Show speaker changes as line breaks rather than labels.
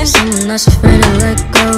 I'm not so afraid to let go